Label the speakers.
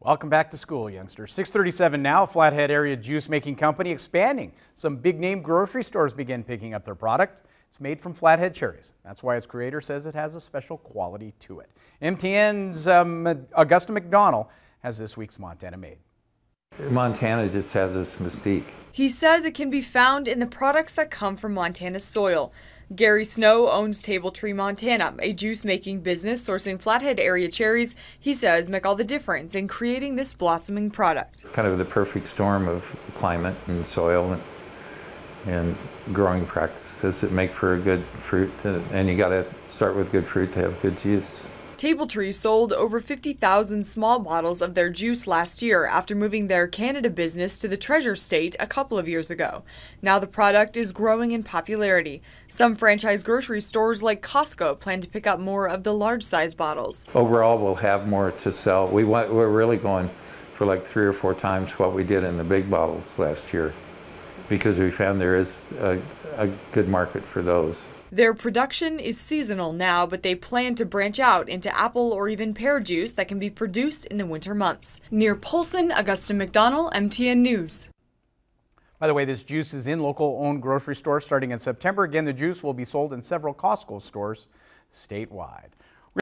Speaker 1: Welcome back to school, youngsters. 637 now, Flathead Area Juice Making Company expanding. Some big name grocery stores begin picking up their product. It's made from flathead cherries. That's why its creator says it has a special quality to it. MTN's um, Augusta McDonald has this week's Montana Made.
Speaker 2: Montana just has this mystique.
Speaker 3: He says it can be found in the products that come from Montana's soil. Gary Snow owns Tabletree Montana, a juice making business sourcing flathead area cherries he says make all the difference in creating this blossoming product.
Speaker 2: Kind of the perfect storm of climate and soil and, and growing practices that make for a good fruit. Uh, and you got to start with good fruit to have good juice.
Speaker 3: Tabletree sold over 50,000 small bottles of their juice last year after moving their Canada business to the Treasure State a couple of years ago. Now the product is growing in popularity. Some franchise grocery stores like Costco plan to pick up more of the large size bottles.
Speaker 2: Overall, we'll have more to sell. We want, we're really going for like three or four times what we did in the big bottles last year because we found there is a, a good market for those.
Speaker 3: Their production is seasonal now, but they plan to branch out into apple or even pear juice that can be produced in the winter months. Near Polson, Augusta McDonald, MTN News.
Speaker 1: By the way, this juice is in local owned grocery stores starting in September. Again, the juice will be sold in several Costco stores statewide.